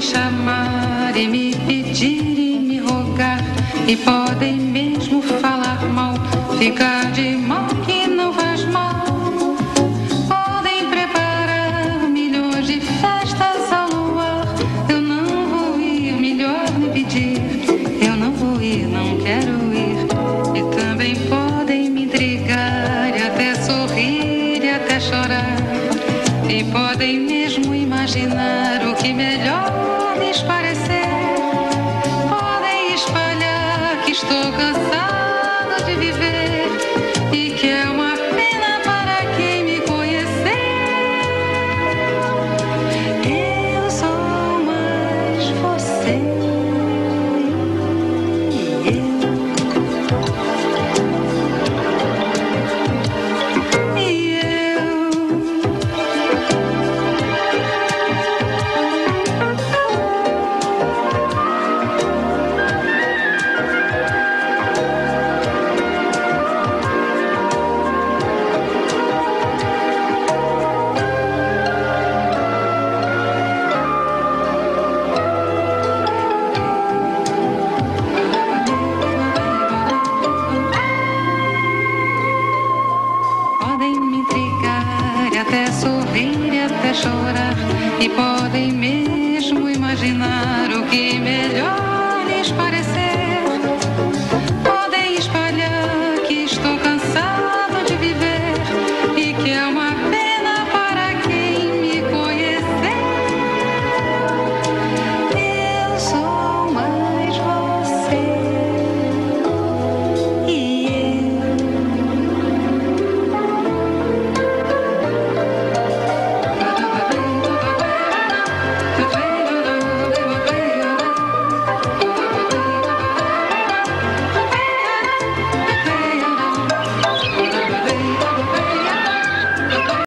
chamar e me pedir e me rogar, e podem mesmo falar mal, ficar de mal que não faz mal. Podem preparar milhões de festas ao luar, eu não vou ir, melhor me pedir, eu não vou ir, não quero ir. E também podem me intrigar, e até sorrir, e até chorar, e podem mesmo imaginar o que melhor estou cansado de viver e que é uma pena para quem me conheceu. Eu sou mais você. chorar e podem me